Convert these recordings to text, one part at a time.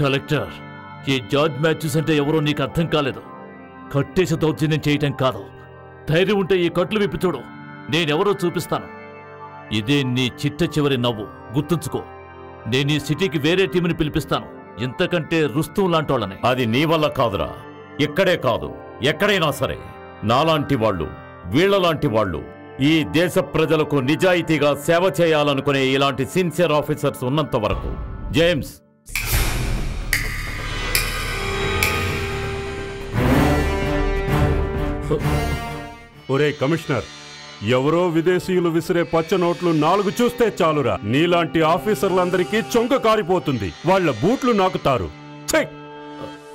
Collector ఈ George Matthews అంటే ఎవరో నీకు అర్థం కాలేదు. కట్టేసి దౌర్జన్యం చేయటం కాదు. ధైర్యం ఉంటే ఈ కట్లు విప్పి చూడు. నేనెవరో చూపిస్తాను. ఇదే నీ చిట్ట చివరి నవ్వు. గుర్తుంచుకో. నేను ఈ సిటీకి వేరే టీంని పిలిపిస్తాను. ఇంతకంటే రుస్తుం లాంటోళ్ళని. అది నీ వల్ల కాదురా. ఇక్కడే కాదు. ఎక్కడైనా సరే. నాలాంటి వాళ్ళు వీళ్ళలాంటి వాళ్ళు ఈ దేశ ప్రజలకు నిజాయితీగా సేవ చేయాలనుకునే ఇలాంటి సిన్సియర్ ఆఫీసర్స్ ఉన్నంత వరకు. జేమ్స్ ఒరే కమిషనర్ ఎవరో విదేశీయులు విసిరే పచ్చ నోట్లు నాలుగు చూస్తే చాలురా. నీలాంటి ఆఫీసర్లందరికీ చొంక కారిపోతుంది. వాళ్ళ బూట్లు నాకుతారు!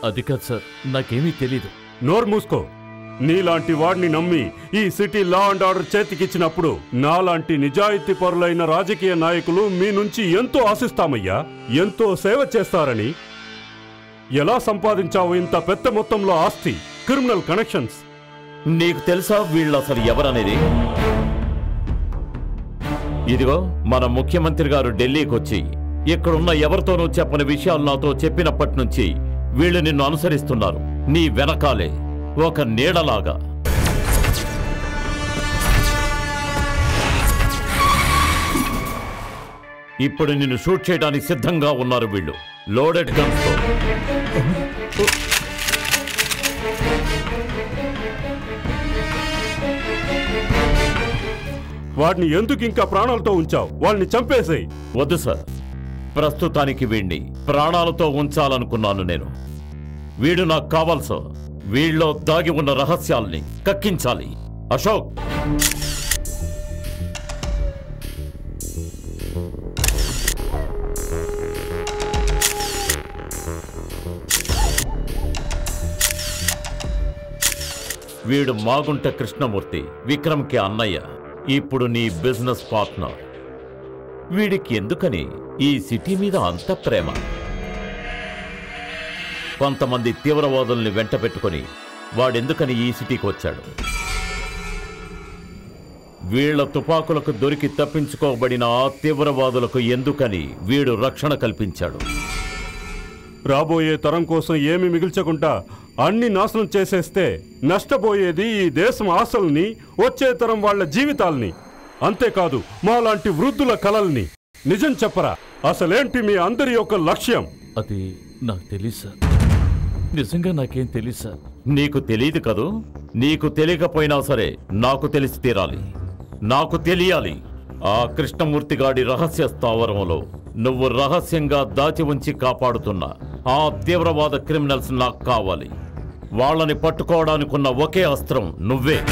అది కాదు సార్ నాకేమీ తెలీదు. నోరు మూసుకో. నీలాంటి వాడిని నమ్మి ఈ సిటీ లా అండ్ ఆర్డర్ చేతికిచ్చినప్పుడు నాలాంటి నిజాయితీ పరులైన రాజకీయ నాయకులు మీ నుంచి ఎంతో ఆశిస్తామయ్యా. ఎంతో సేవ చేస్తారని. ఎలా సంపాదించావు ఇంత పెద్ద మొత్తంలో ఆస్తి? Criminal connections. నీకు తెలుసా వీళ్ళు అసలు ఎవరనేది? ఇదిగో మన ముఖ్యమంత్రి గారు ఢిల్లీకి వచ్చి ఇక్కడున్న ఎవరితోనూ చెప్పని విషయాలు నాతో చెప్పినప్పటి నుంచి వీళ్ళు నిన్ను అనుసరిస్తున్నారు. నీ వెనకాలే ఒక నీడలాగా. ఇప్పుడు నిన్ను షూట్ చేయడానికి సిద్ధంగా ఉన్నారు వీళ్ళు. లోడెడ్ గన్స్తో. వాడిని ఎందుకు ఇంకా ప్రాణాలతో ఉంచావు? వాళ్ళని చంపేసేయి. వద్దు సార్. ప్రస్తుతానికి వీడిని ప్రాణాలతో ఉంచాలనుకున్నాను నేను. వీడు నాకు కావాలి సార్. వీళ్ళలో దాగి ఉన్న రహస్యాల్ని కక్కించాలి. అశోక్! వీడు మాగుంట కృష్ణమూర్తి విక్రమ్కి అన్నయ్య. ఇప్పుడు నీ బిజినెస్ పార్ట్నర్. వీడికి ఎందుకని ఈ సిటీ మీద అంత ప్రేమ? కొంతమంది తీవ్రవాదుల్ని వెంట పెట్టుకొని వాడెందుకని ఈ సిటీకి వచ్చాడు? వీళ్ళ తుపాకులకు దొరికి తప్పించుకోబడిన ఆ తీవ్రవాదులకు ఎందుకని వీడు రక్షణ కల్పించాడు? రాబోయే తరం కోసం ఏమి మిగిల్చకుండా అన్ని నాశనం చేసేస్తే నష్టపోయేది ఈ దేశం ఆశల్ని వచ్చే తరం వాళ్ళ జీవితాల్ని. అంతేకాదు మాలాంటి వృద్ధుల కలల్ని. నిజం చెప్పరా అసలేంటి మీ అందరి యొక్క లక్ష్యం? అది నాకు తెలీదు సార్. నిజంగా నాకేం తెలీదు సార్. నీకు తెలియదు కదూ? నీకు తెలియకపోయినా సరే నాకు తెలిసి తీరాలి. నాకు తెలియాలి. ఆ కృష్ణమూర్తి గాడి రహస్య స్థావరంలో నువ్వు రహస్యంగా దాచి ఉంచి కాపాడుతున్న. ఆ తీవ్రవాద క్రిమినల్స్ నాకు కావాలి. వాళ్ళని పట్టుకోవడానికున్న ఒకే అస్త్రం నువ్వే.